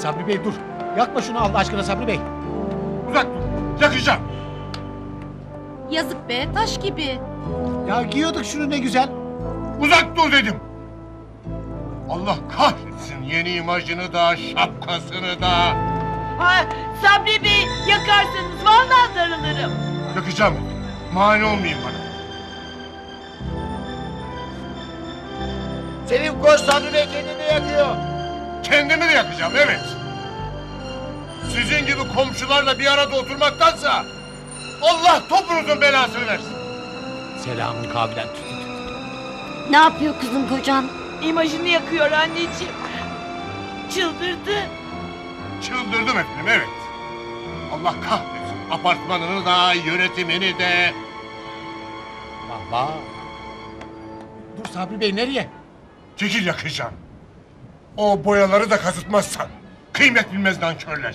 Sabri Bey, dur. Yakma şunu Allah aşkına Sabri Bey. Uzak dur. Yakacağım. Yazık be taş gibi. Ya giyiyorduk şunu ne güzel. Uzak dur dedim. Allah kahretsin yeni imajını da şapkasını da. Ha, Sabri Bey yakarsanız vallahi darılırım. Yakacağım. Mani olmayın bana. Sevim koş Sabri Bey kendini yakıyor. Kendimi de yakacağım evet. Sizin gibi komşularla bir arada oturmaktansa Allah topunuzun belasını versin. Selamın kabilen. Ne yapıyor kızım kocan? İmajını yakıyor anneciğim. Çıldırdı. Çıldırdım efendim evet. Allah kahretsin apartmanını da yönetimini de. Vah. Dur Sabri Bey nereye? Çekil yakacağım. O boyaları da kazıtmazsan. Kıymet bilmez nankörler.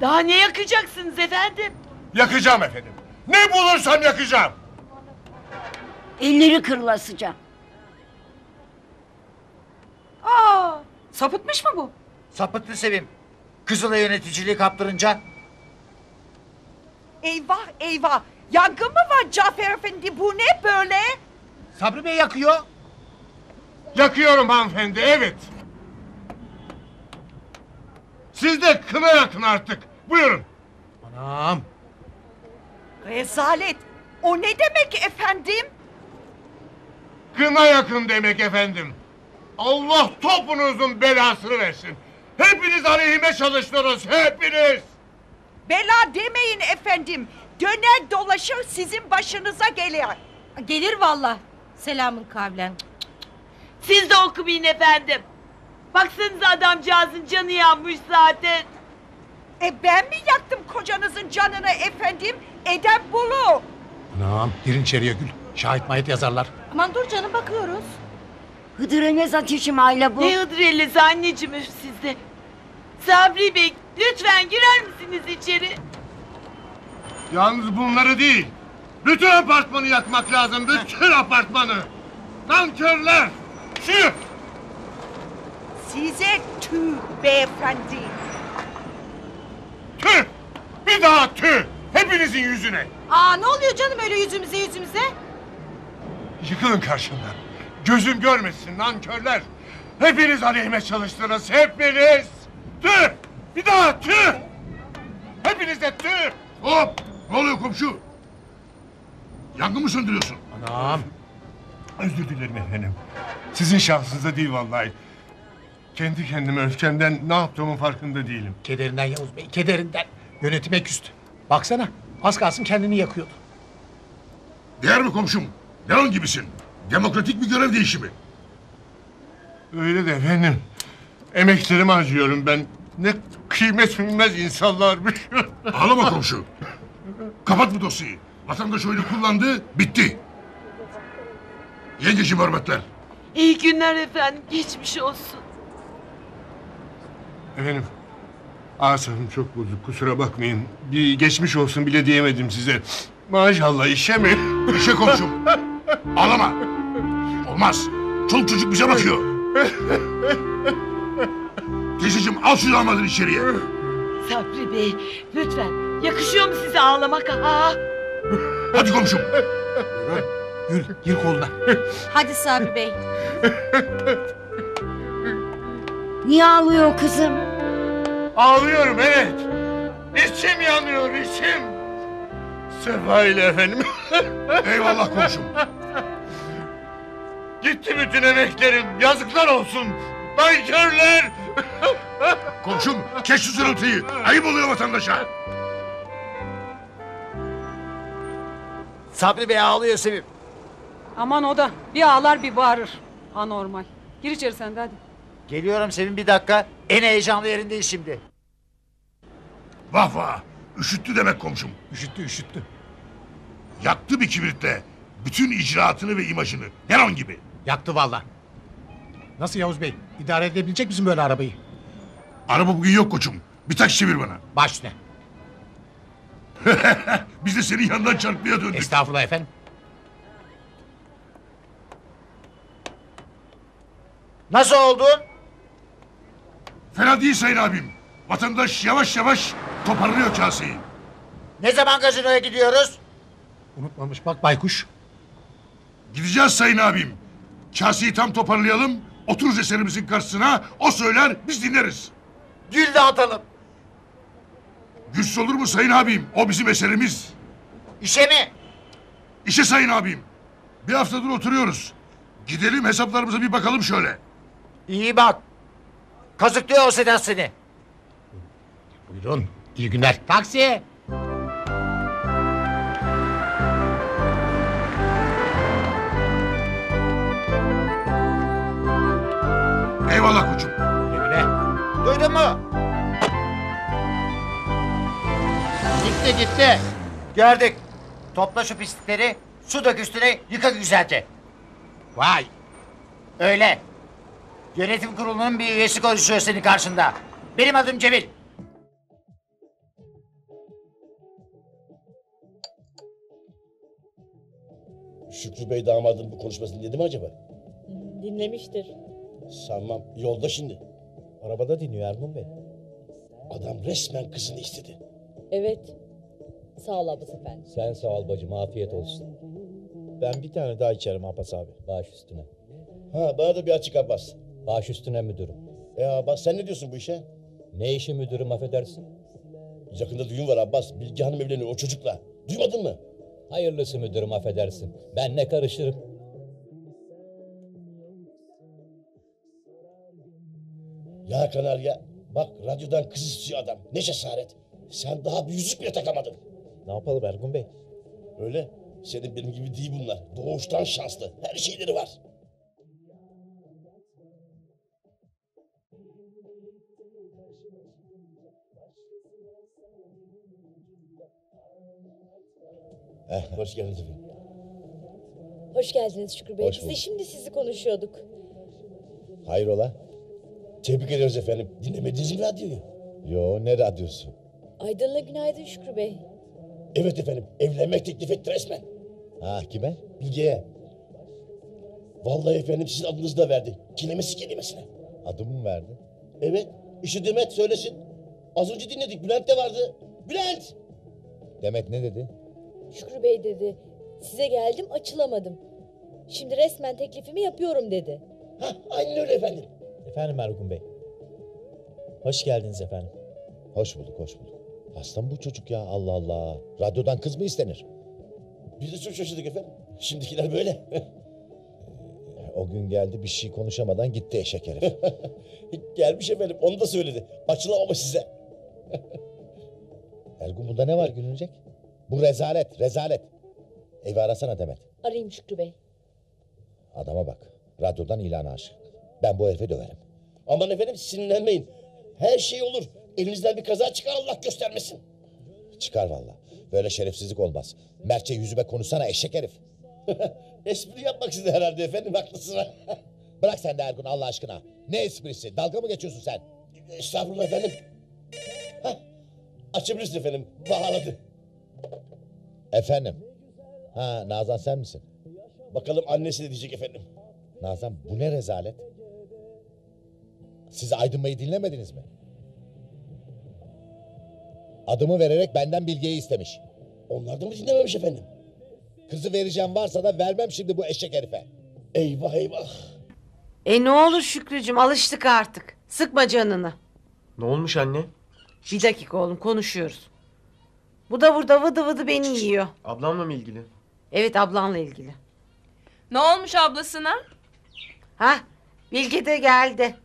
Daha ne yakacaksınız efendim? Yakacağım efendim. Ne bulursam yakacağım. Elleri kırılasıca. Aa, sapıtmış mı bu? Sapıttı Sevim. Kızıl'a yöneticiliği kaptırınca. Eyvah eyvah. Yangın mı var Cafer Efendi? Bu ne böyle? Sabri Bey yakıyor. Yakıyorum hanımefendi evet. Siz de kına yakın artık. Buyurun. Anam. Rezalet. O ne demek efendim? Kına yakın demek efendim. Allah topunuzun belasını versin. Hepiniz aleyhime çalıştınız hepiniz. Bela demeyin efendim. Döner dolaşır sizin başınıza gelir. Gelir valla. Selamın kabilen. Siz de okumayın efendim. Baksanıza adamcağızın canı yanmış zaten. E ben mi yaktım kocanızın canını efendim? Edep bulu. Anam girin içeriye Gül. Şahit mahit yazarlar. Aman dur canım bakıyoruz. Hıdır Enes ateşim aile bu. Ne hıdrellesi anneciğim üf sizde. Sabri Bey lütfen girer misiniz içeri? Yalnız bunları değil. Bütün apartmanı yakmak lazım. Bütün apartmanı. Nankörler. Şu. Size tüh beyefendi. Tüh. Bir daha tüh. Hepinizin yüzüne. Aa ne oluyor canım öyle yüzümüze yüzümüze? Yıkılın karşımdan. Gözüm görmesin nankörler. Hepiniz aleyhime çalıştınız. Hepiniz. Tüh. Bir daha tüh. Hepiniz de tüh. Hop! Ne oluyor komşu? Yangın mı söndürüyorsun? Anam. Özür dilerim efendim. Sizin şahsınıza değil vallahi. Kendi kendime öfkemden ne yaptığımın farkında değilim. Kederinden Yavuz Bey kederinden. Yönetime küstü. Baksana az kalsın kendini yakıyordu. Değer mi komşum? Leon gibisin. Demokratik bir görev değişimi. Öyle de efendim. Emeklerimi harcıyorum ben. Ne kıymet bilmez insanlarmış. Ağlama komşu. Kapat bu dosyayı. Vatandaş oyunu kullandı, bitti. Yengeciğim hürmetler. İyi günler efendim geçmiş olsun. Efendim. Asabım çok bozuk kusura bakmayın. Bir geçmiş olsun bile diyemedim size. Maşallah işe mi? İşe komşum. Ağlama. Olmaz. Çoluk çocuk bize bakıyor. Teyzeciğim al şu damadını içeriye. Sabri Bey lütfen yakışıyor mu size ağlamak? Aa, Hadi komşum. Gül gir koluna. Hadi Sabri Bey. Niye ağlıyor kızım? Ağlıyorum evet. İçim yanıyor içim. Sefa ile efendim. Eyvallah komşum. Gitti bütün emeklerim. Yazıklar olsun. Nankörler. Komşum kes şu zırıltıyı. Ayıp oluyor vatandaşa. Sabri Bey ağlıyor Sevim. Aman o da bir ağlar bir bağırır. Anormal. Gir içeri sen de hadi. Geliyorum Sevim bir dakika. En heyecanlı yerindeyiz şimdi. Vah vah. Üşüttü demek komşum. Üşüttü üşüttü. Yaktı bir kibritle. Bütün icraatını ve imajını. Neron gibi. Yaktı valla. Nasıl Yavuz Bey? İdare edebilecek misin böyle arabayı? Araba bugün yok koçum. Bir taş çevir bana. Baş üstüne. Biz de senin yanından çarpmaya döndük. Estağfurullah efendim. Nasıl oldun? Fena değil sayın abim. Vatandaş yavaş yavaş toparlıyor kaseyi. Ne zaman gazinoya gidiyoruz? Unutmamış bak baykuş. Gideceğiz sayın abim. Kaseyi tam toparlayalım. Otururuz eserimizin karşısına. O söyler biz dinleriz. Gül dağıtalım. Güçsüz olur mu sayın abim? O bizim eserimiz. İşe mi? İşe sayın abim. Bir haftadır oturuyoruz. Gidelim hesaplarımıza bir bakalım şöyle. İyi bak. Kazıklıyor o Sedat seni. Buyurun. İyi günler. Taksi. Eyvallah koçum. Güle güle. Duydun mu? Gitti gitti. Gördük. Topla şu pislikleri. Su dök üstüne yıka güzelce. Vay. Öyle. Yönetim kurulunun bir üyesi konuşuyor senin karşında. Benim adım Cemil. Şükrü Bey damadın bu konuşmasını dinledi mi acaba? Dinlemiştir. Sanmam. Yolda şimdi. Arabada dinliyor Ergun Bey. Adam resmen kızını istedi. Evet. Sağ ol Abbas efendi. Sen sağ ol bacım afiyet olsun. Ben bir tane daha içerim Abbas abi. Baş üstüne. Ha bana da bir açık Abbas. Baş üstüne müdürüm. E Abbas sen ne diyorsun bu işe? Ne işi müdürüm affedersin? Yakında düğün var Abbas. Bilge Hanım evleniyor o çocukla. Duymadın mı? Hayırlısı müdürüm affedersin. Ben ne karışırım? Ya Kanarya bak radyodan kız istiyor adam. Ne cesaret. Sen daha bir yüzük bile takamadın. Ne yapalım Ergun Bey? Öyle. Senin benim gibi değil bunlar. Doğuştan şanslı. Her şeyleri var. Eh, hoş geldiniz efendim. Hoş geldiniz Şükrü Bey. Hoş Biz de bulduk. şimdi sizi konuşuyorduk. Hayrola? Tebrik ediyoruz efendim. Dinlemediniz mi radyoyu? Yo ne radyosu? Aydın'la günaydın Şükrü Bey. Evet efendim evlenmek teklif etti resmen. Ha kime? Bilge'ye. Vallahi efendim sizin adınızı da verdi. Kelimesi kelimesine. Adımı mı verdi? Evet işi Demet söylesin. Az önce dinledik Bülent de vardı. Bülent! Demet ne dedi? Şükrü Bey dedi. Size geldim açılamadım. Şimdi resmen teklifimi yapıyorum dedi. Hah aynen öyle efendim. Efendim Ergun Bey. Hoş geldiniz efendim. Hoş bulduk hoş bulduk. Mı bu çocuk ya Allah Allah. Radyodan kız mı istenir? Biz de çok şaşırdık efendim. Şimdikiler böyle. O gün geldi bir şey konuşamadan gitti eşek herif. Gelmiş efendim onu da söyledi. Açılamama size. Ergun bunda ne var gülünecek? Bu rezalet rezalet. Evi arasana Demet. Arayayım Şükrü Bey. Adama bak. Radyodan ilan aşık. Ben bu herifi döverim. Aman efendim sinirlenmeyin. Her şey olur. Elinizden bir kaza çıkar Allah göstermesin. Çıkar valla. Böyle şerefsizlik olmaz. Mertçe yüzüme konuşsana eşek herif. Espri yapmak size herhalde efendim haklısın. Bırak sen de Ergun Allah aşkına. Ne esprisi? Dalga mı geçiyorsun sen? Estağfurullah efendim. Hah, açabilirsin efendim. Bağladı. Efendim? Ha Nazan sen misin? Bakalım annesi ne diyecek efendim. Nazan bu ne rezalet? Siz Aydın Bey'i dinlemediniz mi? Adımı vererek benden bilgiyi istemiş. Onlar da mı dinlememiş efendim? Kızı vereceğim varsa da vermem şimdi bu eşek herife. Eyvah eyvah. E ne olur Şükrücüm alıştık artık. Sıkma canını. Ne olmuş anne? Bir dakika oğlum konuşuyoruz. Bu da burada vıdı vıdı beni yiyor. Ablamla mı ilgili? Evet ablanla ilgili. Ne olmuş ablasına? Ha Bilge de geldi.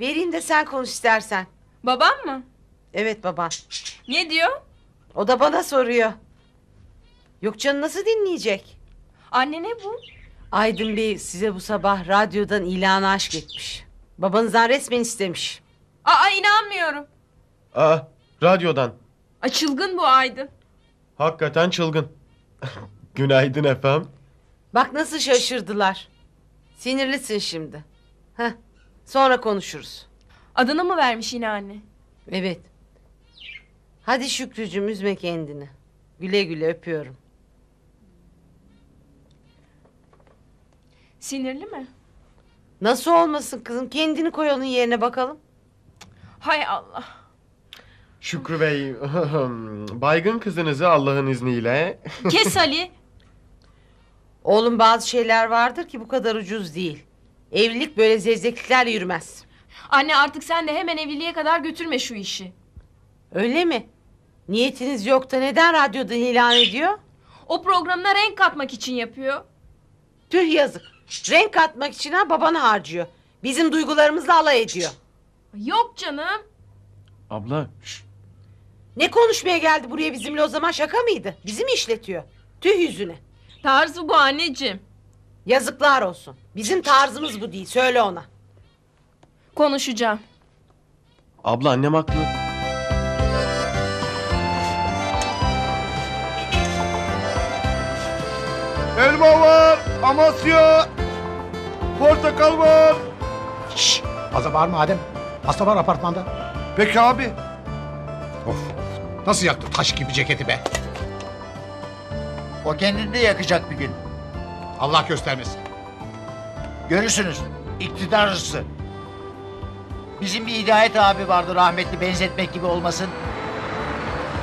Vereyim de sen konuş istersen. Babam mı? Evet baban. Ne diyor? O da bana soruyor. Yok canım nasıl dinleyecek? Anne ne bu? Aydın Bey size bu sabah radyodan ilanı aşk etmiş. Babanızdan resmen istemiş. Aa inanmıyorum. Aa, radyodan. Ay çılgın bu Aydın. Hakikaten çılgın. Günaydın efendim. Bak nasıl şaşırdılar. Sinirlisin şimdi. Heh, sonra konuşuruz. Adını mı vermiş yine anne? Evet. Hadi Şükrücüm üzme kendini. Güle güle öpüyorum. Sinirli mi? Nasıl olmasın kızım? Kendini koy onun yerine bakalım. Hay Allah. Şükrü Bey, baygın kızınızı Allah'ın izniyle... Kes Ali. Oğlum bazı şeyler vardır ki bu kadar ucuz değil. Evlilik böyle zevzekliklerle yürümez. Anne artık sen de hemen evliliğe kadar götürme şu işi. Öyle mi? Niyetiniz yok da neden radyodan ilan ediyor? O programına renk katmak için yapıyor. Tüh yazık. Renk katmak için ha babanı harcıyor. Bizim duygularımızla alay ediyor. Yok canım. Abla, Ne konuşmaya geldi buraya bizimle o zaman şaka mıydı? Bizi mi işletiyor? Tüh yüzüne. Tarzı bu anneciğim. Yazıklar olsun. Bizim tarzımız bu değil. Söyle ona. Konuşacağım. abla annem haklı. Elma var, Amasya, portakal var. Şşş. Fazla bağırma Adem. Hasta var apartmanda. Peki abi. Of. Nasıl yaktı taş gibi ceketi be. O kendini de yakacak bir gün. Allah göstermesin. Görürsünüz. İktidar hırsı. Bizim bir Hidayet abi vardı rahmetli benzetmek gibi olmasın.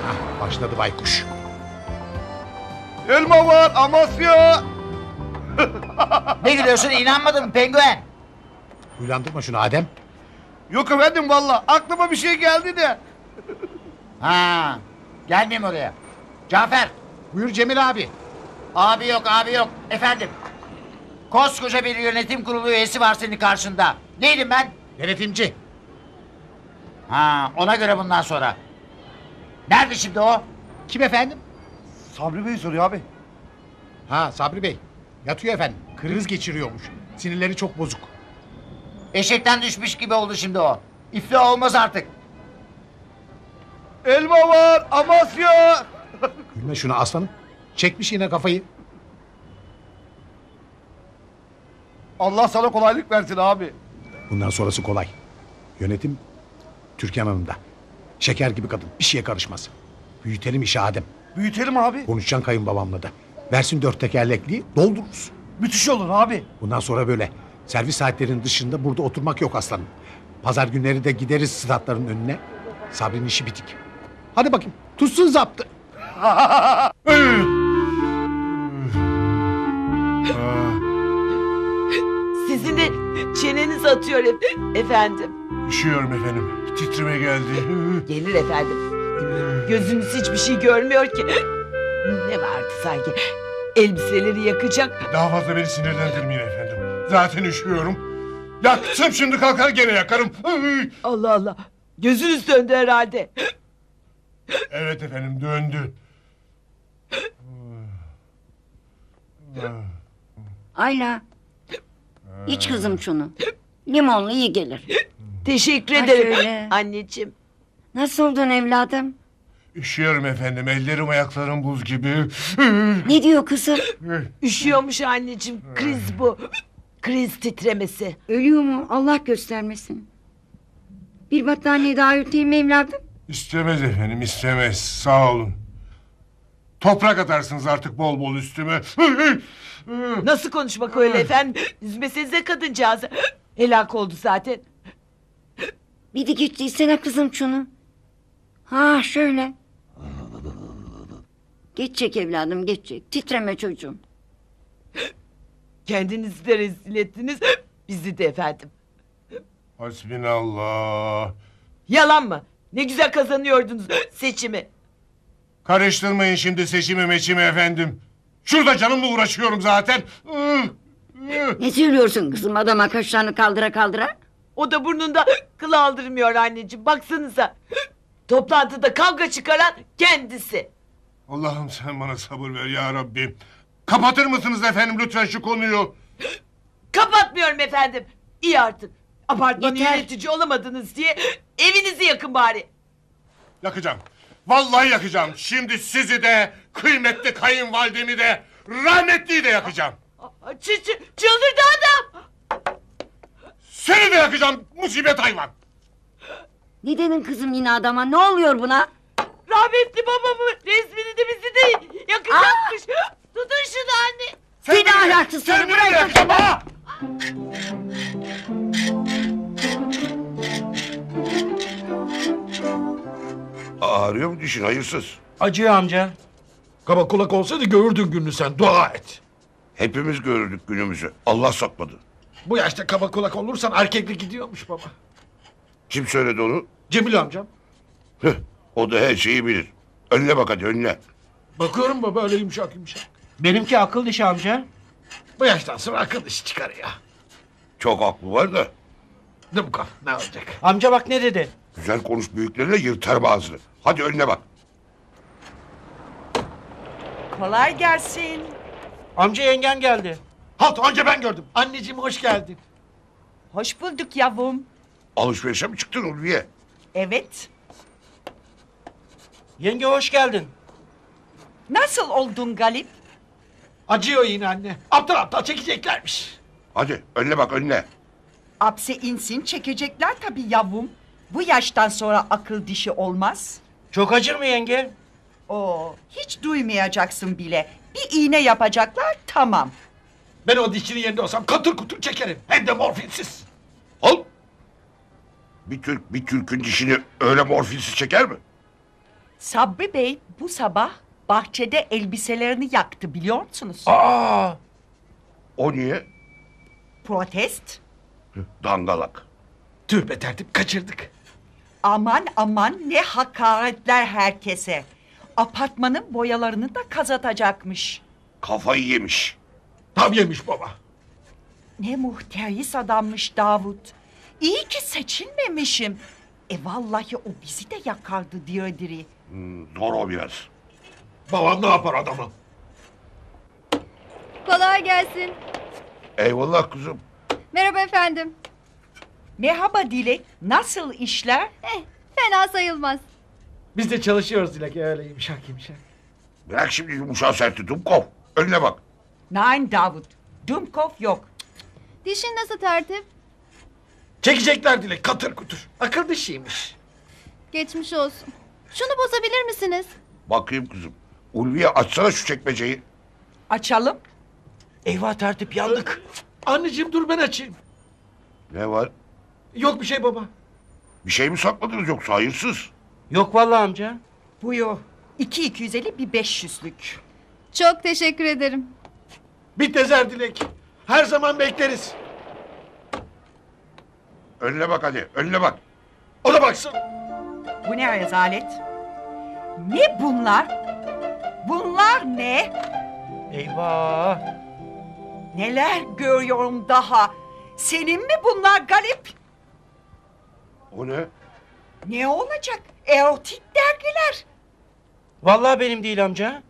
Hah, başladı baykuş. Elma var, Amasya. Ne gülüyorsun inanmadın mı penguen? Huylandırma şunu Adem. Yok efendim valla aklıma bir şey geldi de. Ha, gelmeyeyim oraya. Cafer, Buyur Cemil abi. abi yok abi yok. Efendim. Koskoca bir yönetim kurulu üyesi var senin karşında. Neydim ben? Denetimci. Ha, ona göre bundan sonra. Nerede şimdi o? Kim efendim? Sabri Bey soruyor abi. Ha Sabri Bey. Yatıyor efendim. Kriz geçiriyormuş. Sinirleri çok bozuk. Eşekten düşmüş gibi oldu şimdi o. İflah olmaz artık. Elma var, Amasya. Gülme şuna aslanım. Çekmiş yine kafayı. Allah sana kolaylık versin abi. Bundan sonrası kolay. Yönetim Türkan Hanım'da. Şeker gibi kadın. Bir şeye karışmaz. Büyütelim işi Adem. Büyütelim abi. Konuşacaksın kayınbabamla da. Versin dört tekerlekliği doldururuz. Müthiş olur abi. Bundan sonra böyle. Servis saatlerinin dışında burada oturmak yok aslanım. Pazar günleri de gideriz statların önüne. Sabri'nin işi bitik. Hadi bakayım. Tutsun zaptı. Sizin de çeneniz atıyor ef- efendim. Üşüyorum efendim. Titreme geldi. Gelir efendim. Gözünüz hiçbir şey görmüyor ki. Ne vardı sanki? Elbiseleri yakacak. Daha fazla beni sinirlendirmeyin efendim. Zaten üşüyorum. Yaktım şimdi kalkar gene yakarım. Allah Allah. Gözünüz döndü herhalde. Evet efendim döndü. Ayla. İç kızım şunu. Limonlu iyi gelir. Teşekkür Ha, ederim şöyle. anneciğim. Nasıl oldun evladım? Üşüyorum efendim. Ellerim ayaklarım buz gibi. Ne diyor kızım? Üşüyormuş anneciğim. Kriz bu. Kriz titremesi. Ölüyor mu? Allah göstermesin. Bir battaniye daha yutayım evladım. İstemez efendim istemez. Sağ olun. Toprak atarsınız artık bol bol üstüme. Nasıl konuşmak öyle efendim? Üzmesenize kadıncağızı. Helak oldu zaten. Bir de geçtiysene kızım şunu. Ha şöyle. Geçecek evladım geçecek. Titreme çocuğum. Kendinizi de rezil ettiniz. Bizi de efendim. Hasbinallah. Yalan mı? Ne güzel kazanıyordunuz seçimi. Karıştırmayın şimdi seçimi meçimi efendim. Şurada canımla uğraşıyorum zaten. Ne söylüyorsun kızım adama kaşlarını kaldıra kaldıra? O da burnunda kıl aldırmıyor anneciğim. Baksanıza. Toplantıda kavga çıkaran kendisi. Allah'ım sen bana sabır ver ya Rabbim. Kapatır mısınız efendim lütfen şu konuyu? Kapatmıyorum efendim. İyi artık. Apartmanın Yeter. yönetici olamadınız diye evinizi yakın bari. Yakacağım. Vallahi yakacağım. Şimdi sizi de kıymetli kayınvalidemi de rahmetliyi de yakacağım. Ç ç çıldırdı adam. Seni de yakacağım musibet hayvan. Ne dedin kızım yine adama ne oluyor buna? Rahmetli babamın resmini de bizi de yakacakmış. Tutun şunu anne. Sen Seni beni- ahlaksız sen seni, beni bırak de yakacağım ha! Ağrıyor mu dişin hayırsız? Acıyor amca. Kaba kulak olsaydı görürdün gününü sen dua et. Hepimiz görürdük günümüzü. Allah sakladı. Bu yaşta kaba kulak olursan erkeklik gidiyormuş baba. Kim söyledi onu? Cemil amcam. Hıh, o da her şeyi bilir. Önüne bak hadi önüne. Bakıyorum baba öyle yumuşak yumuşak. Benimki akıl dişi amca. Bu yaştan sonra akıl işi çıkar ya. Çok aklı var da. Ne bu kaf ne olacak? Amca bak ne dedi. Güzel konuş büyüklerine yırtar ağzını. Hadi önüne bak. Kolay gelsin. Amca yengen geldi. Halt önce ben gördüm. Anneciğim hoş geldin. Hoş bulduk yavrum. Alışverişe mi çıktın Ulviye? Evet. Yenge hoş geldin. Nasıl oldun Galip? Acıyor yine anne. Aptal aptal çekeceklermiş. Hadi önüne bak önüne. Apse insin çekecekler tabii yavrum. Bu yaştan sonra akıl dişi olmaz. Çok acır mı yenge? Oo, hiç duymayacaksın bile. Bir iğne yapacaklar tamam. Ben o dişçinin yerinde olsam katır kutur çekerim. Hem de morfinsiz. Al. Bir Türk bir Türk'ün dişini öyle morfinsiz çeker mi? Sabri Bey bu sabah bahçede elbiselerini yaktı biliyor musunuz? Aa! O niye? Protest. Dangalak. Tüh be tertip kaçırdık. Aman aman ne hakaretler herkese. Apartmanın boyalarını da kazatacakmış. Kafayı yemiş. Tam yemiş baba. Ne muhteris adammış Davut. İyi ki seçilmemişim. E vallahi o bizi de yakardı diri diri. Hmm, zor o biraz. Babam ne yapar adamı? Kolay gelsin. Eyvallah kızım. Merhaba efendim. Merhaba Dilek. Nasıl işler? Eh, fena sayılmaz. Biz de çalışıyoruz Dilek öyle yumuşak yumuşak. Bırak şimdi yumuşağı serti Dumkov. Önüne bak. Nein Davut. Dumkov yok. Dişin nasıl tertip? Çekecekler Dilek katır kutur. Akıl dişiymiş. Geçmiş olsun. Şunu bozabilir misiniz? Bakayım kızım. Ulviye açsana şu çekmeceyi. Açalım. Eyvah tertip yandık. Anneciğim dur ben açayım. Ne var? Yok bir şey baba. Bir şey mi sakladınız yoksa hayırsız? Yok vallahi amca. Buyur. İki 250 bir 500'lük. Çok teşekkür ederim. Bir tezer Dilek. Her zaman bekleriz. Önüne bak hadi önüne bak. O da baksın. Bu ne rezalet? Ne bunlar? Bunlar ne? Eyvah. Neler görüyorum daha? Senin mi bunlar Galip? O ne? Ne olacak? Erotik dergiler. Vallahi benim değil amca.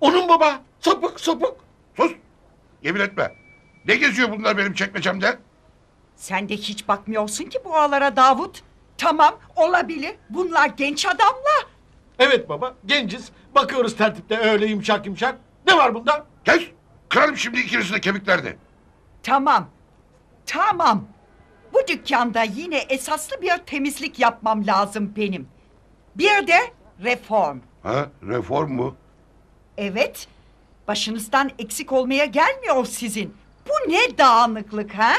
Onun baba. Sapık sapık. Sus. Yemin etme. Ne geziyor bunlar benim çekmecemde? Sen de hiç bakmıyorsun ki bu aralara Davut. Tamam olabilir. Bunlar genç adamlar. Evet baba genciz. Bakıyoruz tertipte öyle yumuşak yumuşak. Ne var bunda? Kes. Kırarım şimdi ikinizi de kemiklerini. Tamam. Tamam. Bu dükkanda yine esaslı bir temizlik yapmam lazım benim. Bir de reform. Ha reform mu? Evet. Başınızdan eksik olmaya gelmiyor sizin. Bu ne dağınıklık ha?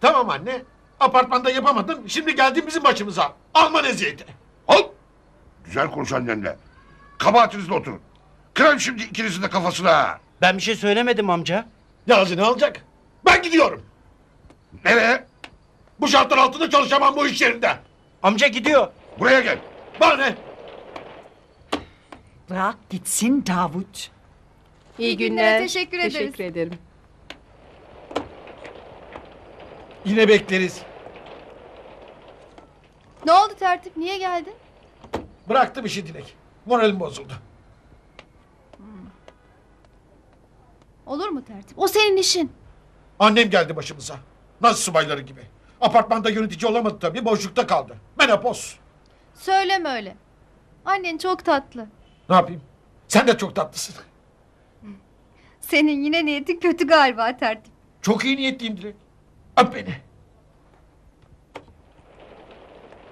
Tamam anne. Apartmanda yapamadın. Şimdi geldin bizim başımıza. Alman eziyeti. Al. Güzel konuş annenle. Kabahatinizle oturun. Kırarım şimdi ikinizin de kafasına. Ben bir şey söylemedim amca. Yazı ne olacak? Ben gidiyorum. Nereye? Bu şartlar altında çalışamam bu iş yerinde. Amca gidiyor. Buraya gel. Bana ne? Bırak gitsin Davut. İyi günler. Teşekkür ederiz. Teşekkür ederim. Yine bekleriz. Ne oldu tertip? Niye geldin? Bıraktım işi Dilek. Moralim bozuldu. Olur mu tertip? O senin işin. Annem geldi başımıza. Nasıl subayları gibi. Apartmanda yönetici olamadı tabii. Boşlukta kaldı. Menopoz. Söyleme öyle. Annen çok tatlı. Ne yapayım? Sen de çok tatlısın. Senin yine niyetin kötü galiba tertip. Çok iyi niyetliyim Dilek. Öp beni.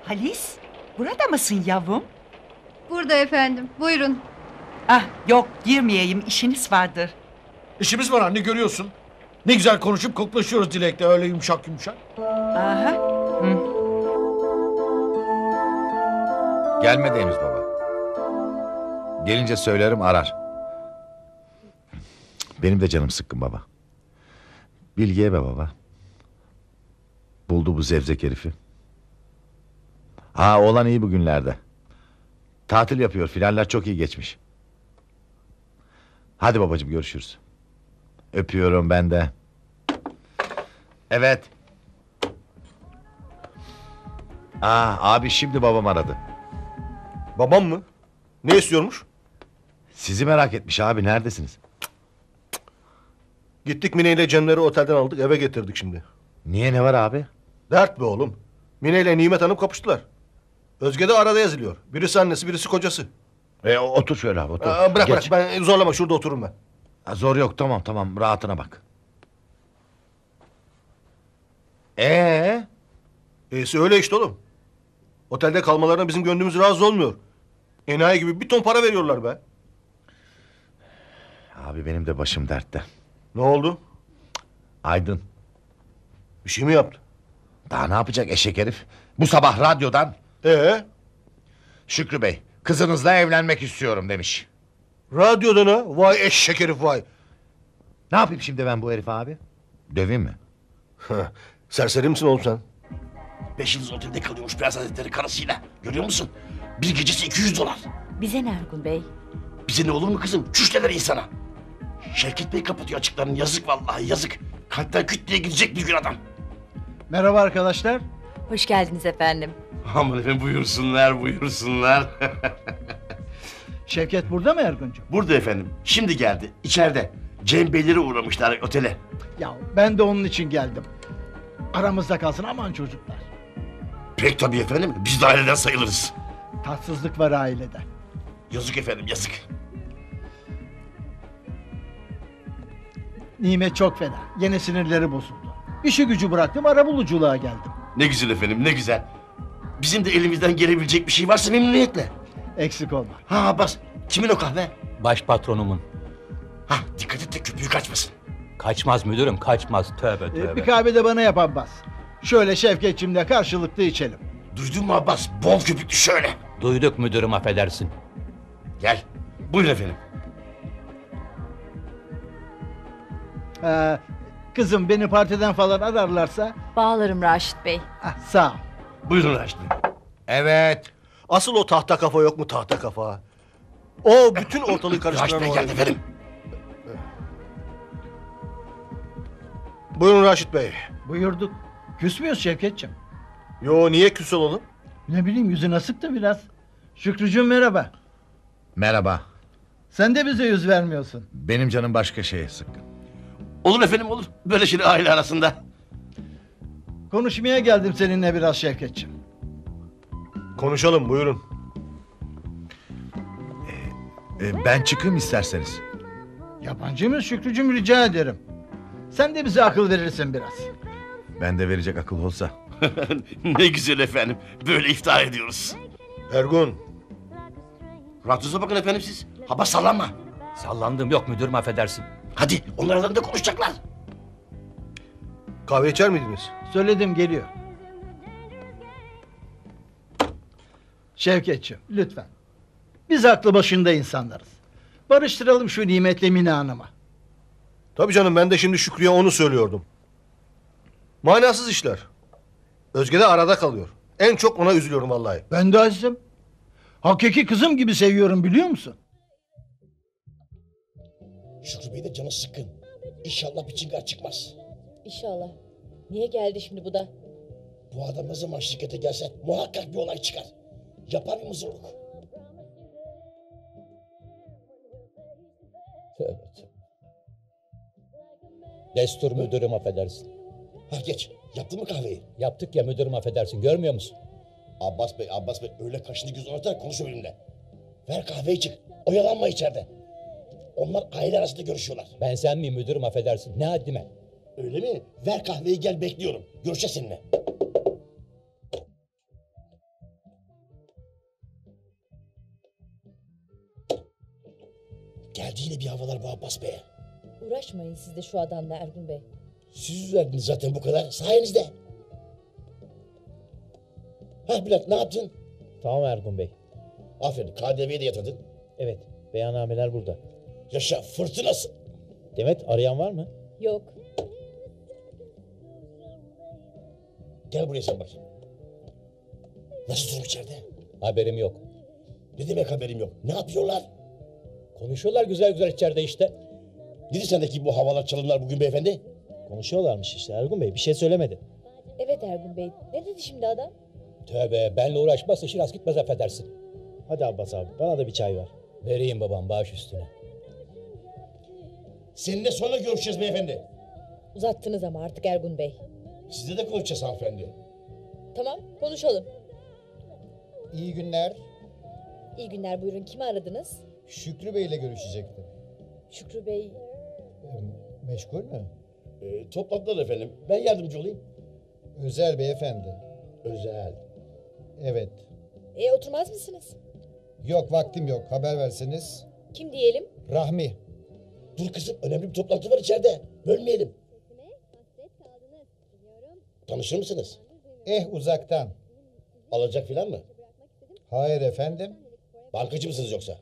Halis, burada mısın yavrum? Burada efendim. Buyurun. Ah yok girmeyeyim işiniz vardır. İşimiz var anne görüyorsun. Ne güzel konuşup koklaşıyoruz Dilek'le öyle yumuşak yumuşak. Aha. Hı. Gelmedi henüz baba. Gelince söylerim arar. Benim de canım sıkkın baba. Bilgiye be baba. Buldu bu zevzek herifi. Ha oğlan iyi bugünlerde. Tatil yapıyor finaller çok iyi geçmiş. Hadi babacığım görüşürüz. Öpüyorum ben de. Evet. Aa, abi şimdi babam aradı. Babam mı? Ne istiyormuş? Sizi merak etmiş abi neredesiniz? Gittik Mine ile Cemleri otelden aldık eve getirdik şimdi. Niye ne var abi? Dert be oğlum. Mine ile Nimet Hanım kapıştılar. Özge de arada yazılıyor. Birisi annesi birisi kocası. E, otur şöyle abi otur. Aa, bırak Geç. bırak ben zorlama şurada otururum ben. Ha, Zor yok tamam tamam rahatına bak. Ee? E'si öyle işte oğlum. Otelde kalmalarına bizim gönlümüz razı olmuyor. Enayi gibi bir ton para veriyorlar be. Abi benim de başım dertte. Ne oldu? Aydın. Bir şey mi yaptı? Daha ne yapacak eşek herif? Bu sabah radyodan. Ee? Şükrü Bey kızınızla evlenmek istiyorum demiş. Radyodan ha? Vay eşek herif vay. Ne yapayım şimdi ben bu herif abi? Döveyim mi? Serseri misin oğlum sen? Beş yıldız otelde kalıyormuş Prens Hazretleri karısıyla. Görüyor musun? Bir gecesi 200 dolar. Bize ne Ergun Bey? Bize ne olur mu kızım? Çüş neler insana. Şevket Bey kapatıyor açıklarını. Yazık vallahi yazık. Kalpten küt diye gidecek bir gün adam. Merhaba arkadaşlar. Hoş geldiniz efendim. Aman efendim buyursunlar buyursunlar. Şevket burada mı Erguncuğum? Burada efendim. Şimdi geldi. İçeride. Cem Beyleri uğramışlar otele. Ya ben de onun için geldim. Aramızda kalsın aman çocuklar. Pek tabii efendim. Biz de aileden sayılırız. Tatsızlık var ailede. Yazık efendim yazık. Nimet çok fena. Yine sinirleri bozuldu. İşi gücü bıraktım arabuluculuğa geldim. Ne güzel efendim ne güzel. Bizim de elimizden gelebilecek bir şey varsa memnuniyetle. Eksik olma. Ha Abbas kimin o kahve? Baş patronumun. Ha dikkat et de köpüğü kaçmasın. Kaçmaz müdürüm kaçmaz. Tövbe Ee, tövbe. bir kahve de bana yap Abbas. Şöyle Şevketçimle karşılıklı içelim. Duydun mu Abbas? Bol köpüklü şöyle. Duyduk müdürüm affedersin. Gel. Buyurun efendim. Ee, kızım beni partiden falan ararlarsa Bağlarım Raşit Bey. ah, sağ ol. Buyurun Raşit Bey. Evet. Asıl o tahta kafa yok mu tahta kafa? O bütün ortalığı karıştıran Raşit Bey o geldi efendim. Buyurun Raşit Bey. Buyurduk. Küs müyüz Şevketçim? Yo niye küs olalım? Ne bileyim yüzün asık da biraz. Şükrücüğüm merhaba. Merhaba. Sen de bize yüz vermiyorsun. Benim canım başka şeye sıkkın. Olur efendim olur. Böyle şeyler aile arasında. Konuşmaya geldim seninle biraz Şevketçim. Konuşalım buyurun. Ee, ben çıkayım isterseniz. Yabancı mı Şükrücüğüm rica ederim. Sen de bize akıl verirsin biraz. Ben de verecek akıl olsa. ne güzel efendim. Böyle iftihar ediyoruz. Ergun. Rahatınıza bakın efendim siz. Haba sallanma. Sallandım yok müdürüm affedersin. Hadi onlar aralarında konuşacaklar. Kahve içer miydiniz? Söyledim geliyor. Şevketçim lütfen. Biz aklı başında insanlarız. Barıştıralım şu nimetle Mine Hanım'ı. Tabii canım ben de şimdi Şükrü'ye onu söylüyordum. Manasız işler. Özge de arada kalıyor. En çok ona üzülüyorum vallahi. Ben de azizim. Hakiki kızım gibi seviyorum biliyor musun? Şükrü Bey de canı sıkkın. İnşallah bir çıngar çıkmaz. İnşallah. Niye geldi şimdi bu da? Bu adam ne zaman şirkete gelse muhakkak bir olay çıkar. Yapar mızırlık. Evet. Destur müdürüm affedersin. Ha geç. Yaptın mı kahveyi? Yaptık ya müdürüm affedersin görmüyor musun? Abbas Bey, Abbas Bey öyle kaşını gözünü oynatarak konuşma benimle. Ver kahveyi çık. Oyalanma içeride. Onlar aile arasında görüşüyorlar. Ben sen miyim müdürüm affedersin ne haddime? Öyle mi? Ver kahveyi gel bekliyorum. Görüşeceğiz seninle. Geldi yine bir havalar bu Abbas Bey'e. Uğraşmayın siz de şu adamla Ergun Bey. Siz verdiniz zaten bu kadar. Sayenizde. Ha Bülent ne yaptın? Tamam Ergun Bey. Aferin KDV'yi de yatırdın. Evet. Beyannameler burada. Yaşa fırtınası. Demet arayan var mı? Yok. Gel buraya sen bakayım. Nasıl durum içeride? Haberim yok. Ne demek haberim yok? Ne yapıyorlar? Konuşuyorlar güzel güzel içeride işte. Dedi sendeki bu havalar çalımlar bugün beyefendi? Konuşuyorlarmış işte Ergun Bey. Bir şey söylemedi. Evet Ergun Bey. Ne dedi şimdi adam? Tövbe benle uğraşmaz işin az gitmez affedersin. Hadi Abbas abi bana da bir çay ver. Vereyim babam baş üstüne. Seninle sonra görüşeceğiz beyefendi. Uzattınız ama artık Ergun Bey. Sizle de konuşacağız hanımefendi. Tamam konuşalım. İyi günler. İyi günler buyurun. Kimi aradınız? Şükrü Bey ile görüşecektim. Şükrü Bey. Meşgul mü? Ee, toplantılar efendim. Ben yardımcı olayım. Özel beyefendi. Özel. Evet. E oturmaz mısınız? Yok vaktim yok. Haber verseniz. Kim diyelim? Rahmi. Dur kızım önemli bir toplantı var içeride. Bölmeyelim. Tanışır mısınız? Eh uzaktan. Alacak filan mı? Hayır efendim. Bankacı mısınız yoksa?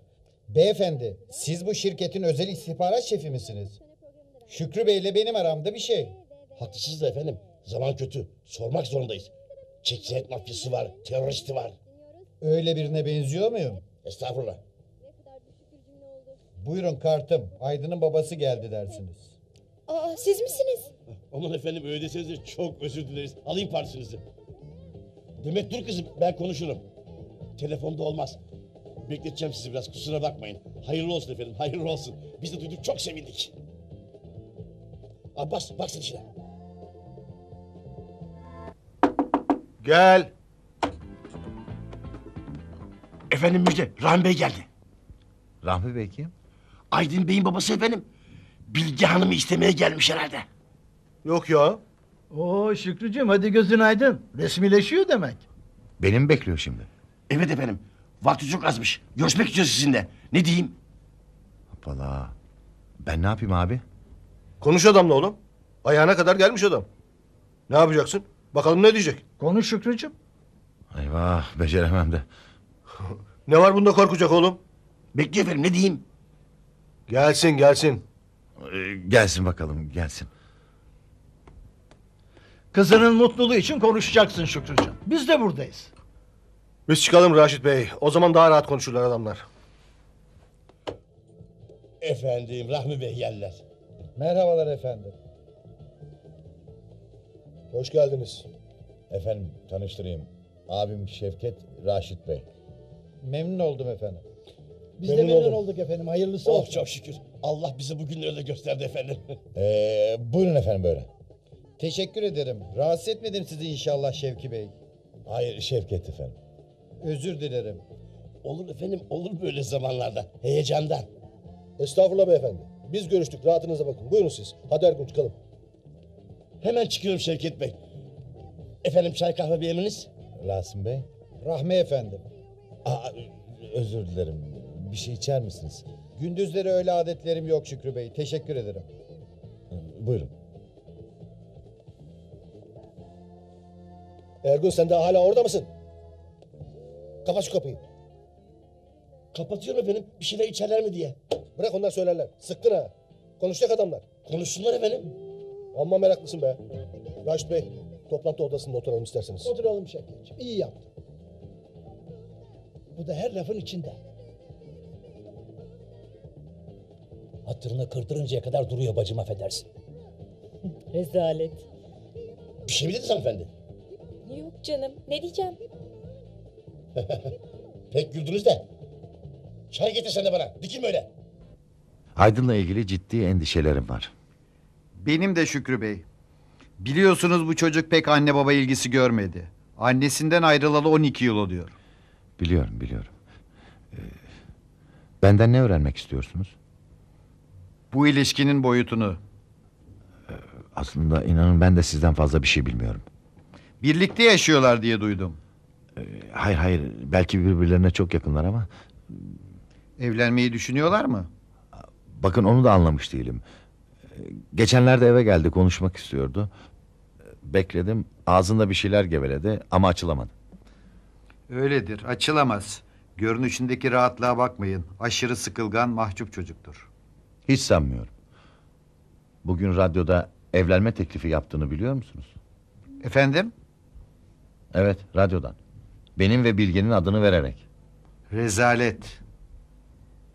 Beyefendi siz bu şirketin özel istihbarat şefi misiniz? Şükrü Bey ile benim aramda bir şey. Haklısınız da efendim. Zaman kötü. Sormak zorundayız. Çekiret mafyası var, teröristi var. Öyle birine benziyor muyum? Estağfurullah. Buyurun kartım. Aydın'ın babası geldi dersiniz. Aa siz misiniz? Aman efendim öyle deseniz de çok özür dileriz. Alayım parçanızı. Demet dur kızım ben konuşurum. Telefonda olmaz. Bekleteceğim sizi biraz kusura bakmayın. Hayırlı olsun efendim hayırlı olsun. Biz de duyduk çok sevindik. Abbas bak sen işine. Gel. Efendim müjde Rahmi Bey geldi. Rahmi Bey kim? Aydın Bey'in babası efendim. Bilge Hanım'ı istemeye gelmiş herhalde. Yok ya. Oo Şükrücüğüm hadi gözün aydın. Resmileşiyor demek. Beni mi bekliyor şimdi? Evet efendim. Vakti çok azmış. Görüşmek istiyoruz sizinle. Ne diyeyim? Valla. Ben ne yapayım abi? Konuş adamla oğlum. Ayağına kadar gelmiş adam. Ne yapacaksın? Bakalım ne diyecek? Konuş Şükrücüğüm. Eyvah beceremem de. Ne var bunda korkacak oğlum? Bekliyor efendim ne diyeyim? Gelsin gelsin. Ee, gelsin bakalım gelsin. Kızının mutluluğu için konuşacaksın Şükrücüğüm. Biz de buradayız. Biz çıkalım Raşit Bey. O zaman daha rahat konuşurlar adamlar. Efendim Rahmi Bey geldiler. Merhabalar efendim. Hoş geldiniz. Efendim tanıştırayım. Abim Şevket Raşit Bey. Memnun oldum efendim. Biz Memnun de memnun oldum. olduk efendim. Hayırlısı Oh olsun. çok şükür. Allah bize bu günleri de gösterdi efendim. Ee, buyurun efendim böyle. Teşekkür ederim. Rahatsız etmedim sizi inşallah Şevki Bey. Hayır Şevket efendim. Özür dilerim. olur efendim olur böyle zamanlarda. Heyecandan. Estağfurullah beyefendi. Biz görüştük. Rahatınıza bakın. Buyurun siz. Hadi Ergun çıkalım. Hemen çıkıyorum Şevket Bey. Efendim çay kahve bir emriniz? Rasim Bey. Rahmi efendim. Aa, özür dilerim. Bir şey içer misiniz? Gündüzleri öyle adetlerim yok Şükrü Bey. Teşekkür ederim. Buyurun. Ergun sen daha hala orada mısın? Kapat şu kapıyı. Kapatıyorum efendim. Bir şeyler içerler mi diye. Bırak onlar söylerler. Sıktın ha. Konuşacak adamlar. Konuşsunlar efendim. Amma meraklısın be. Raşit Bey, toplantı odasında oturalım isterseniz. Oturalım Şevketciğim. İyi yaptın. Bu da her lafın içinde. Hatırını kırdırıncaya kadar duruyor bacım affedersin. Rezalet. Bir şey mi dediniz hanımefendi? Yok canım. Ne diyeceğim? Pek güldünüz de. Çay getir sen de bana. Dikilme öyle. Aydın'la ilgili ciddi endişelerim var. Benim de Şükrü Bey. Biliyorsunuz bu çocuk pek anne baba ilgisi görmedi. Annesinden ayrılalı 12 yıl oluyor. Biliyorum biliyorum. Ee, benden ne öğrenmek istiyorsunuz? Bu ilişkinin boyutunu. Aslında inanın ben de sizden fazla bir şey bilmiyorum. Birlikte yaşıyorlar diye duydum. Hayır hayır belki birbirlerine çok yakınlar ama... Evlenmeyi düşünüyorlar mı? Bakın onu da anlamış değilim. Ee, Geçenlerde eve geldi konuşmak istiyordu. Ee, Bekledim ağzında bir şeyler geveledi ama açılamadı. Öyledir açılamaz. Görünüşündeki rahatlığa bakmayın. Aşırı sıkılgan, mahcup çocuktur. Hiç sanmıyorum. Bugün radyoda evlenme teklifi yaptığını biliyor musunuz? Efendim? Evet, radyodan. Benim ve Bilge'nin adını vererek. Rezalet.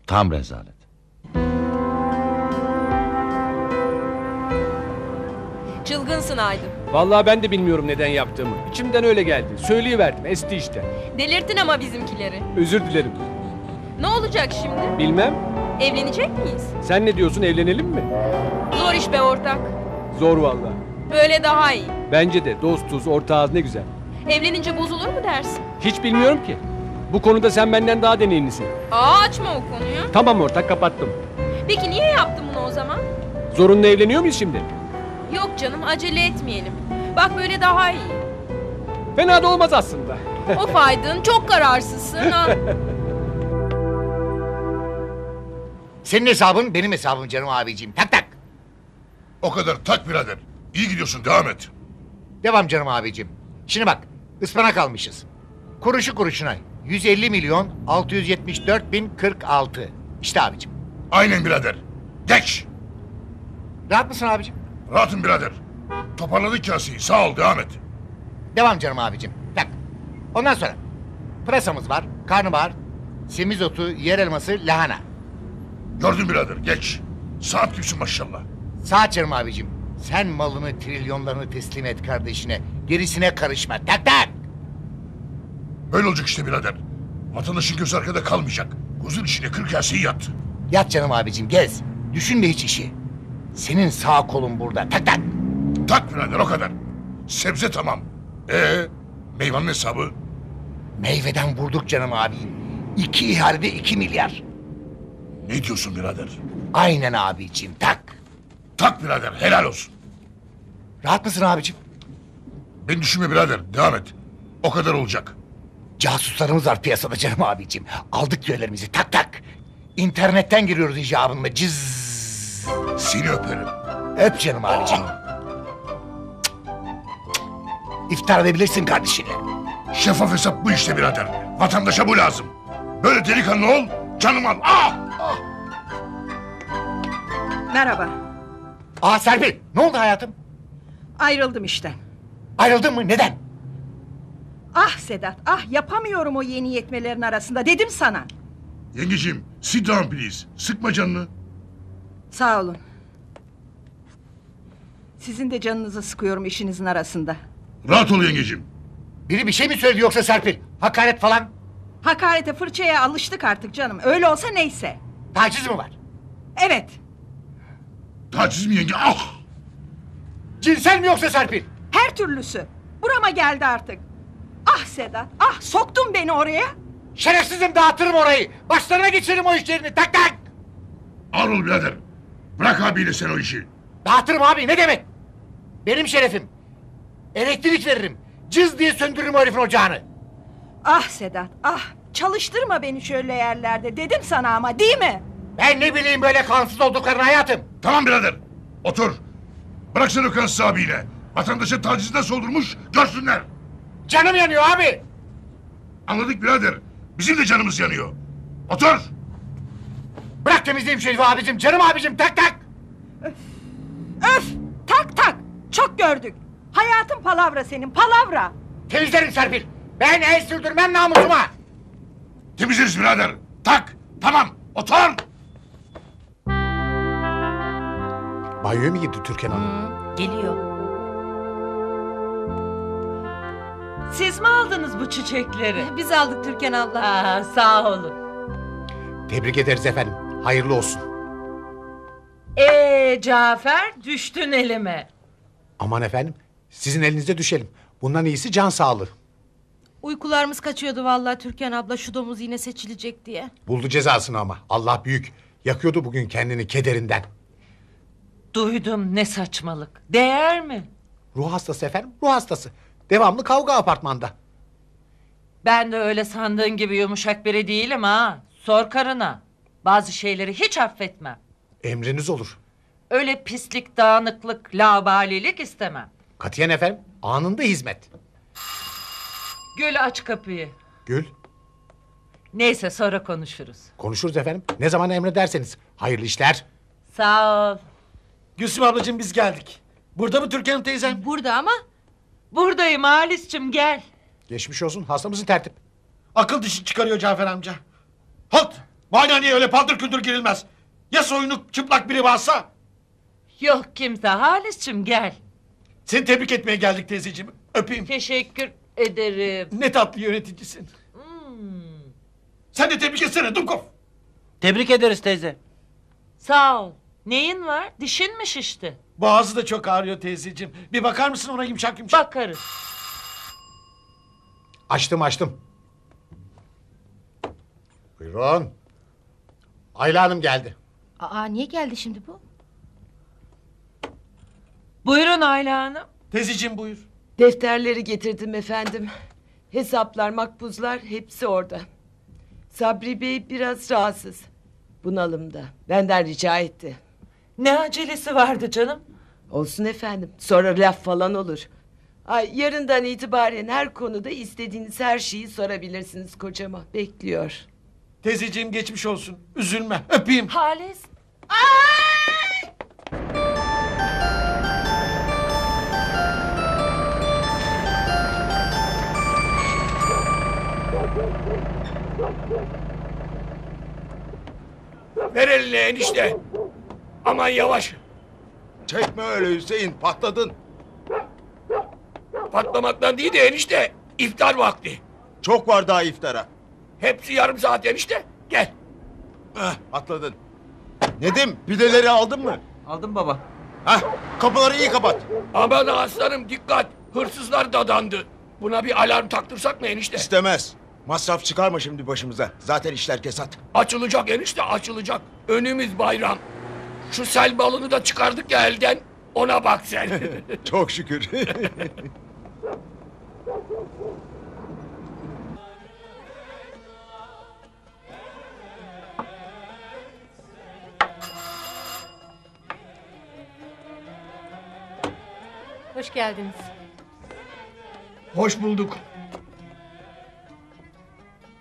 Tam rezalet. Çılgınsın Aydın. Vallahi ben de bilmiyorum neden yaptığımı. İçimden öyle geldi. Söyleyiverdim. Esti işte. Delirttin ama bizimkileri. Özür dilerim. Ne olacak şimdi? Bilmem. Evlenecek miyiz? Sen ne diyorsun evlenelim mi? Zor iş be ortak. Zor vallahi. Böyle daha iyi. Bence de dostuz, ortağız ne güzel. Evlenince bozulur mu dersin? Hiç bilmiyorum ki. Bu konuda sen benden daha deneyimlisin. Aa açma o konuyu. Tamam ortak kapattım. Peki niye yaptın bunu o zaman? Zorunlu evleniyor muyuz şimdi? Yok canım acele etmeyelim. Bak böyle daha iyi. Fena da olmaz aslında. Of Aydın çok kararsızsın. Al. Senin hesabın benim hesabım canım abiciğim. Tak tak. O kadar tak birader. İyi gidiyorsun devam et. Devam canım abicim. Şimdi bak ıspanak almışız. Kuruşu kuruşuna 150 milyon 674 bin 46. İşte abicim. Aynen birader. Geç. Rahat mısın abicim? Rahatım birader. Toparladık kaseyi. Sağ ol devam et. Devam canım abicim. Tak. Ondan sonra pırasamız var, karnabahar, semizotu, yer elması, lahana. Gördüm birader geç. Saat gibisin maşallah. Saat canım abicim. Sen malını, trilyonlarını teslim et kardeşine. Gerisine karışma. Tak tak. Böyle olacak işte birader. Vatandaşın gözü arkada kalmayacak. Huzur içine kırk kaseyi yat. Yat canım abicim gez. Düşünme hiç işi. Senin sağ kolun burada. Tak tak. Tak birader o kadar. Sebze tamam. Ee, meyvanın hesabı. Meyveden vurduk canım abim. İki ihalede iki milyar. Ne diyorsun birader? Aynen abicim tak. Tak birader helal olsun. Rahat mısın abicim? Beni düşünme birader devam et. O kadar olacak. Casuslarımız var piyasada canım abicim. Aldık üyelerimizi tak tak. İnternetten giriyoruz icabında cız. Seni öperim. Öp canım abicim. İftar edebilirsin kardeşine. Şeffaf hesap bu işte birader. Vatandaşa bu lazım. Böyle delikanlı ol, canım al. Ah! Merhaba. Aa Serpil ne oldu hayatım? Ayrıldım işten. Ayrıldın mı neden? Ah Sedat, ah yapamıyorum o yeni yetmelerin arasında. Dedim sana. Yengeciğim, sit down please. Sıkma canını. Sağ olun. Sizin de canınızı sıkıyorum işinizin arasında. Rahat ol yengeciğim. Biri bir şey mi söyledi yoksa Serpil? Hakaret falan? Hakarete fırçaya alıştık artık canım. Öyle olsa neyse. Taciz mi var? Evet. Taciz mi yenge? Ah! Cinsel mi yoksa Serpil? Her türlüsü. Burama geldi artık. Ah Sedat, ah soktun beni oraya. Şerefsizim dağıtırım orayı. Başlarına geçiririm o işlerini tak tak. Ol birader. Bırak abiyle sen o işi. Dağıtırım abi ne demek? Benim şerefim. Elektrik veririm. Cız diye söndürürüm o herifin ocağını. Ah Sedat, ah çalıştırma beni şöyle yerlerde. Dedim sana ama değil mi? Ben ne bileyim böyle kansız olduklarını hayatım. Tamam birader. Otur. Bırak sen o kansız abiyle. Vatandaşa taciz nasıl olurmuş görsünler. Canım yanıyor abi. Anladık birader. Bizim de canımız yanıyor. Otur. Bırak temizleyeyim şerifi abicim. Canım abicim tak tak. Öf! Tak tak! Çok gördük. Hayatın palavra senin, palavra. Temizlerim Serpil. Ben el sürdürmem namusuma. Temizleriz birader. Tak. Tamam. Otur. Banyoya mı gitti Türkan Hanım? Geliyor. Siz mi aldınız bu çiçekleri? Biz aldık Türkan abla. Aa, sağ olun. Tebrik ederiz efendim. Hayırlı olsun. Ee Cafer düştün elime. Aman efendim sizin elinizde düşelim. Bundan iyisi can sağlığı. Uykularımız kaçıyordu vallahi Türkan abla şu domuz yine seçilecek diye. Buldu cezasını ama. Allah büyük. Yakıyordu bugün kendini kederinden. Duydum ne saçmalık. Değer mi? Ruh hastası efendim. Ruh hastası. Devamlı kavga apartmanda. Ben de öyle sandığın gibi yumuşak biri değilim ha. Sor karına. Bazı şeyleri hiç affetmem. Emriniz olur. Öyle pislik, dağınıklık, laubalilik istemem. Katiyen efendim. Anında hizmet. Gül aç kapıyı. Gül. Neyse sonra konuşuruz. Konuşuruz efendim. Ne zaman emrederseniz. Hayırlı işler. Sağ ol. Gülsüm ablacığım biz geldik. Burada mı Türkan teyzem? Burada ama Buradayım Halis'cim gel. Geçmiş olsun. Hasta mısın tertip? Akıl dişi çıkarıyor Cafer amca. Halt! Muayenehaneye öyle paldır küldür girilmez. Ya soyunuk çıplak biri varsa? Yok kimse Halis'cim gel. Seni tebrik etmeye geldik teyzeciğim. Öpeyim. Teşekkür ederim. Ne tatlı yöneticisin. Sen de tebrik etsene Dumkov. Tebrik ederiz teyze. Sağ ol. Neyin var? Dişin mi şişti? Boğazı da çok ağrıyor teyzeciğim. Bir bakar mısın ona yumuşak yumuşak? Bakarız. Açtım açtım. Buyurun. Ayla Hanım geldi. Aa niye geldi şimdi bu? Buyurun Ayla Hanım. Teyzeciğim buyur. Defterleri getirdim efendim. Hesaplar, makbuzlar hepsi orada. Sabri Bey biraz rahatsız. Bunalımda. Benden rica etti. Ne acelesi vardı canım? Olsun efendim. Sonra laf falan olur. Ay, yarından itibaren her konuda istediğiniz her şeyi sorabilirsiniz kocama. Bekliyor. Teyzeciğim geçmiş olsun. Üzülme. Öpeyim. Halis. Ver elini enişte. Aman yavaş. Çekme öyle Hüseyin patladın. Patlamaktan değil de enişte. İftar vakti. Çok var daha iftara. Hepsi yarım saat enişte. Gel. Heh, patladın. Nedim pideleri aldın mı? Aldım baba. Hah kapıları iyi kapat. Aman aslanım dikkat. Hırsızlar dadandı. Buna bir alarm taktırsak mı enişte? İstemez. Masraf çıkarma şimdi başımıza. Zaten işler kesat. Açılacak enişte açılacak. Önümüz bayram. Şu sel balını da çıkardık ya elden. Ona bak sen. Çok şükür. Hoş geldiniz. Hoş bulduk.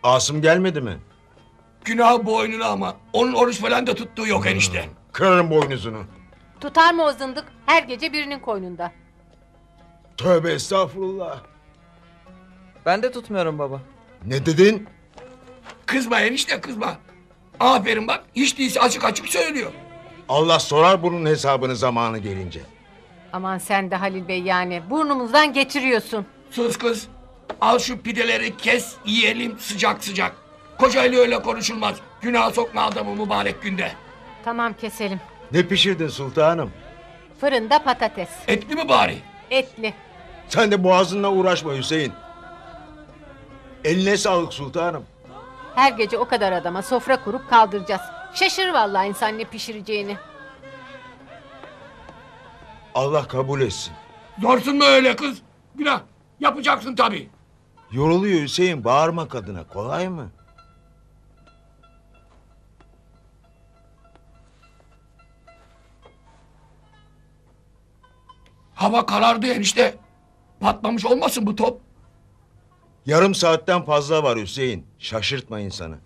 Asım gelmedi mi? Günah boynuna ama. Onun oruç falan da tuttuğu yok enişte. Kırarım boynuzunu. Tutar mı o zındık? Her gece birinin koynunda. Tövbe estağfurullah. Ben de tutmuyorum baba. Ne dedin? Kızma enişte kızma. Aferin bak hiç değilse açık açık söylüyor. Allah sorar bunun hesabını zamanı gelince. Aman sen de Halil Bey yani burnumuzdan getiriyorsun. Sus kız. Al şu pideleri kes yiyelim sıcak sıcak. Kocayla öyle konuşulmaz. Günah sokma adamı mübarek günde. Tamam keselim. Ne pişirdin sultanım? Fırında patates. Etli mi bari? Etli. Sen de boğazınla uğraşma Hüseyin. Eline sağlık sultanım. Her gece o kadar adama sofra kurup kaldıracağız. Şaşır vallahi insan ne pişireceğini. Allah kabul etsin. Zorsun mu öyle kız? Günah. Yapacaksın tabii. Yoruluyor Hüseyin bağırma kadına kolay mı? Hava karardı enişte. Patlamış olmasın bu top? Yarım saatten fazla var Hüseyin. Şaşırtma insanı.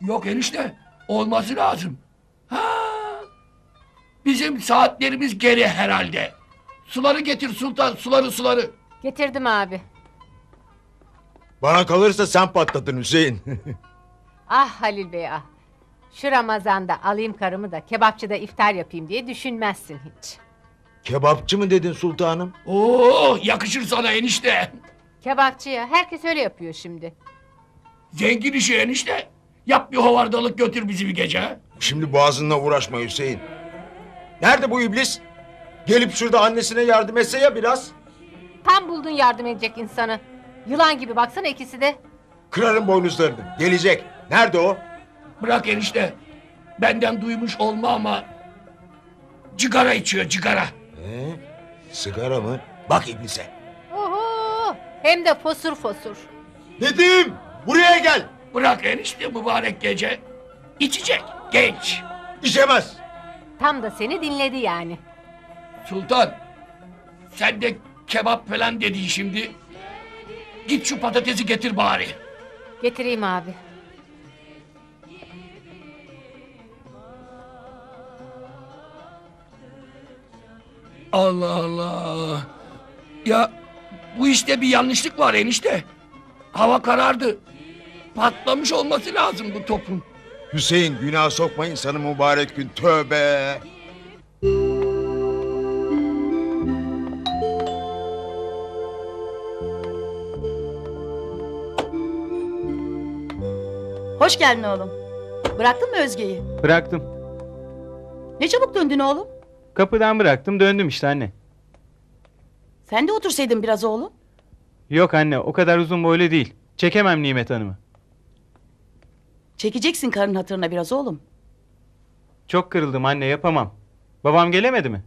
Yok enişte. Olması lazım. Ha. Bizim saatlerimiz geri herhalde. Suları getir sultan suları suları. Getirdim abi. Bana kalırsa sen patladın Hüseyin. Ah Halil Bey ah. Şu Ramazan'da alayım karımı da kebapçıda iftar yapayım diye düşünmezsin hiç. Kebapçı mı dedin sultanım? Oo yakışır sana enişte. Kebapçıya herkes öyle yapıyor şimdi. Zengin işi enişte. Yap bir hovardalık götür bizi bir gece. Şimdi boğazınla uğraşma Hüseyin. Nerede bu iblis? Gelip şurada annesine yardım etse ya biraz. Tam buldun yardım edecek insanı. Yılan gibi baksana ikisi de. Kırarım boynuzlarını. Gelecek. Nerede o? Bırak enişte. Benden duymuş olma ama... Cigara içiyor cigara. Ee, sigara mı? Bak iblise. Oho! Hem de fosur fosur. Nedim buraya gel. Bırak enişte mübarek gece. İçecek genç. İçemez. Tam da seni dinledi yani. Sultan. Sen de kebap falan dediğin şimdi. Git şu patatesi getir bari. Getireyim abi. Allah Allah. Ya bu işte bir yanlışlık var enişte. Hava karardı. Patlamış olması lazım bu topun. Hüseyin günah sokma insanı mübarek gün tövbe. Hoş geldin oğlum. Bıraktın mı Özge'yi? Bıraktım. Ne çabuk döndün oğlum. Kapıdan bıraktım döndüm işte anne. Sen de otursaydın biraz oğlum. Yok anne o kadar uzun boylu değil. Çekemem Nimet Hanım'ı. Çekeceksin karın hatırına biraz oğlum. Çok kırıldım anne yapamam. Babam gelemedi mi?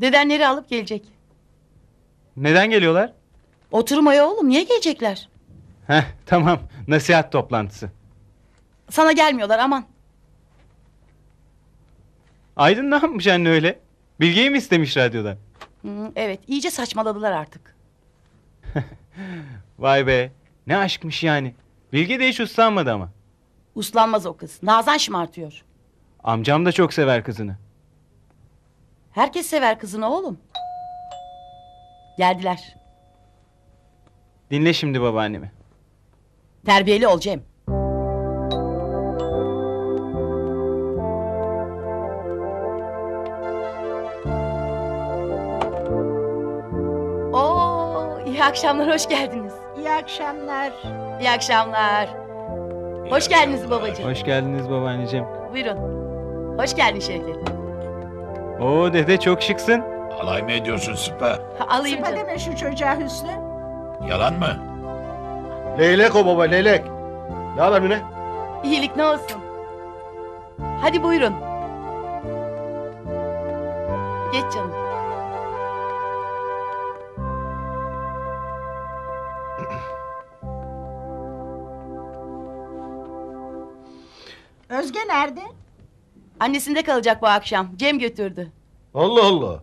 Dedenleri alıp gelecek. Neden geliyorlar? Oturmaya oğlum niye gelecekler? Heh tamam nasihat toplantısı. Sana gelmiyorlar aman. Aydın ne yapmış anne öyle? Bilgeyi mi istemiş radyodan? Hı, evet iyice saçmaladılar artık. Vay be ne aşkmış yani. Bilge de hiç uslanmadı ama. Uslanmaz o kız. Nazan şımartıyor. Amcam da çok sever kızını. Herkes sever kızını oğlum. Geldiler. Dinle şimdi babaannemi. Terbiyeli ol Cem. Akşamlar, hoş geldiniz. İyi akşamlar. İyi akşamlar. Hoş geldiniz babacığım. Hoş geldiniz babaanneciğim. Buyurun. Hoş geldin Şevket. Oo dede çok şıksın. Alay mı ediyorsun Sıpa? Ha, alayım Sıpa canım. deme şu çocuğa Hüsnü. Yalan mı? Leylek o baba leylek. Ne haber Mine? İyilik ne olsun. Hadi buyurun. Geç canım. Özge nerede? Annesinde kalacak bu akşam. Cem götürdü. Allah Allah.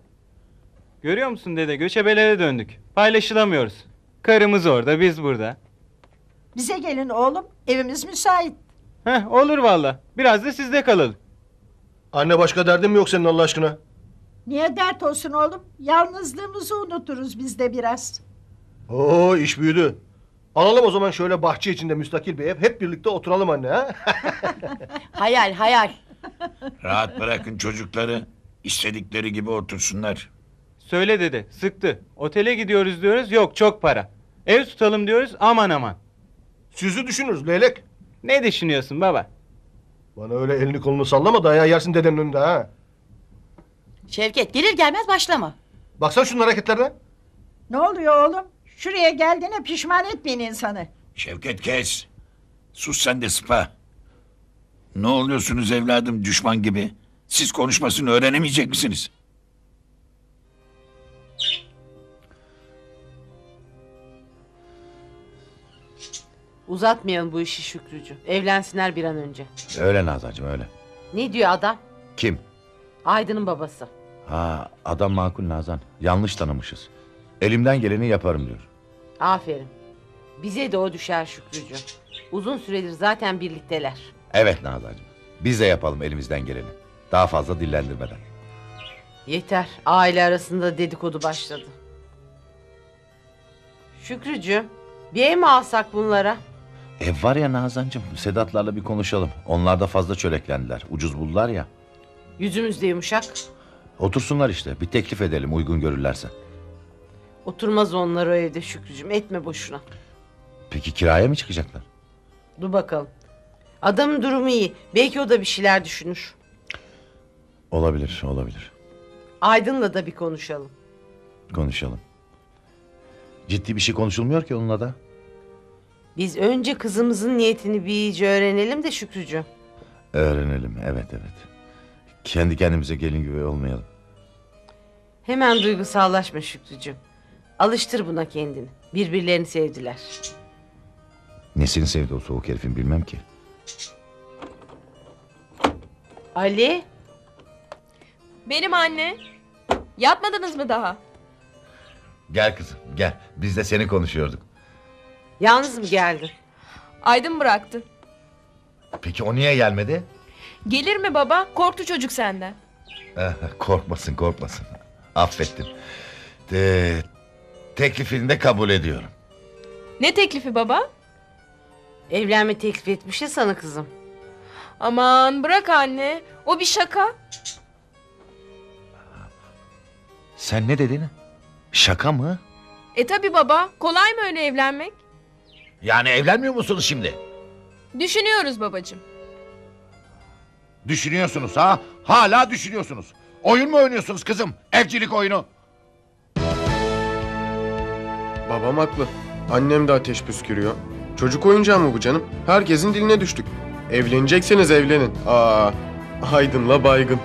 Görüyor musun dede göçebelere döndük. Paylaşılamıyoruz. Karımız orada biz burada. Bize gelin oğlum. Evimiz müsait. Heh olur valla. Biraz da sizde kalalım. Anne başka derdin mi yok senin Allah aşkına? Niye dert olsun oğlum? Yalnızlığımızı unuturuz biz de biraz. Oo iş büyüdü. Alalım o zaman şöyle bahçe içinde müstakil bir ev. Hep birlikte oturalım anne ha. Hayal hayal. Rahat bırakın çocukları. İstedikleri gibi otursunlar. Söyle dede sıktı. Otele gidiyoruz diyoruz yok çok para. Ev tutalım diyoruz aman aman. Sizi düşünürüz leylek. Ne düşünüyorsun baba? Bana öyle elini kolunu sallama dayağı yersin dedenin önünde ha. Şevket gelir gelmez başlama. Baksana şunun hareketlerine. Ne oluyor oğlum? Şuraya geldiğine pişman etmeyin insanı. Şevket kes. Sus sen de Sıpa. Ne oluyorsunuz evladım düşman gibi? Siz konuşmasını öğrenemeyecek misiniz? Uzatmayalım bu işi Şükrücü. Evlensinler bir an önce. Öyle Nazancığım öyle. Ne diyor adam? Kim? Aydın'ın babası. Ha adam makul Nazan. Yanlış tanımışız. Elimden geleni yaparım diyor. Aferin. Bize de o düşer Şükrücü. Uzun süredir zaten birlikteler. Evet Nazancığım. Biz de yapalım elimizden geleni. Daha fazla dillendirmeden. Yeter. Aile arasında dedikodu başladı. Şükrücü, bir ev mi alsak bunlara? Ev var ya Nazancığım. Sedatlarla bir konuşalım. Onlar da fazla çöreklendiler. Ucuz buldular ya. Yüzümüz de yumuşak. Otursunlar işte. Bir teklif edelim uygun görürlerse. Oturmaz onlar o evde Şükrücüm. Etme boşuna. Peki kiraya mı çıkacaklar? Dur bakalım. Adamın durumu iyi. Belki o da bir şeyler düşünür. Olabilir, olabilir. Aydın'la da bir konuşalım. Konuşalım. Ciddi bir şey konuşulmuyor ki onunla da. Biz önce kızımızın niyetini bir iyice öğrenelim de Şükrücü. Öğrenelim, evet evet. Kendi kendimize gelin gibi olmayalım. Hemen duygusallaşma Şükrücüğüm. Alıştır buna kendini. Birbirlerini sevdiler. Nesini sevdi o soğuk herifin bilmem ki. Ali, Benim anne. Yatmadınız mı daha? Gel kızım gel. Biz de seni konuşuyorduk. yalnız mı geldin? Aydın bıraktı. Peki o niye gelmedi? Gelir mi baba? Korktu çocuk senden. Eh, korkmasın korkmasın. Affettim. De, teklifini de kabul ediyorum. Ne teklifi baba? Evlenme teklif etmiş ya sana kızım. Aman bırak anne. O bir şaka. Sen ne dedin? Şaka mı? E tabi baba. Kolay mı öyle evlenmek? Yani evlenmiyor musunuz şimdi? Düşünüyoruz babacığım. Düşünüyorsunuz ha? Hala düşünüyorsunuz. Oyun mu oynuyorsunuz kızım? Evcilik oyunu. Babam haklı. Annem de ateş püskürüyor. Çocuk oyuncağı mı bu canım? Herkesin diline düştük. Evlenecekseniz evlenin. Aa, Aydın'la baygın.